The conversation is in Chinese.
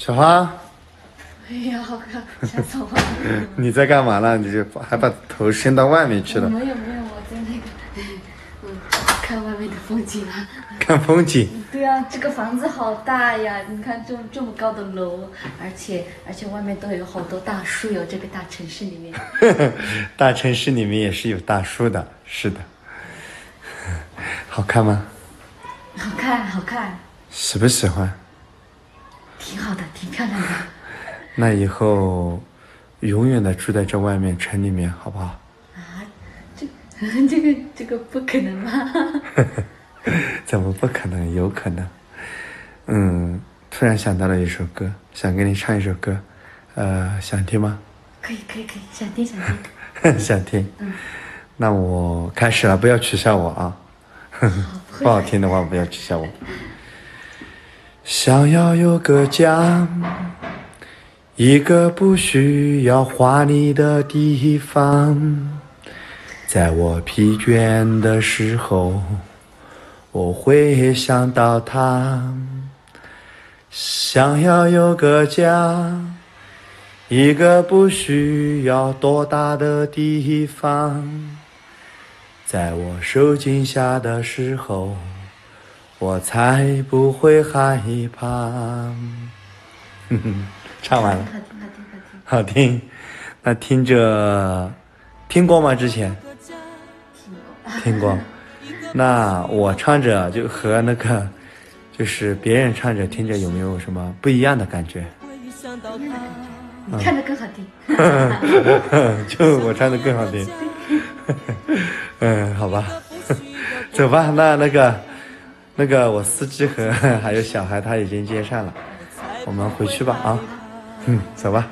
小花，哎呀，好看，吓死我了！你在干嘛呢？你就还把头伸到外面去了，没有没有，我在那个，嗯，看外面的风景啊。看风景。对啊，这个房子好大呀！你看这这么高的楼，而且而且外面都有好多大树哟。这个大城市里面，大城市里面也是有大树的，是的。好看吗？好看好看，喜不喜欢？挺好的，挺漂亮的。那以后永远的住在这外面城里面，好不好？啊，这这个这个不可能吧？怎么不可能？有可能。嗯，突然想到了一首歌，想给你唱一首歌，呃，想听吗？可以可以可以，想听想听。想听。嗯。那我开始了，不要取笑我啊！不好听的话不要取笑我。想要有个家，一个不需要华丽的地方，在我疲倦的时候，我会想到它。想要有个家，一个不需要多大的地方。在我受惊吓的时候，我才不会害怕。哼哼，唱完了，好听好听好听。好听。那听着，听过吗？之前听过。听过。那我唱着就和那个，就是别人唱着听着有没有什么不一样的感觉？你唱的更好听。就我唱的更好听。嗯，好吧，走吧。那那个，那个我司机和 还有小孩他已经接上了，我们回去吧啊。嗯，走吧。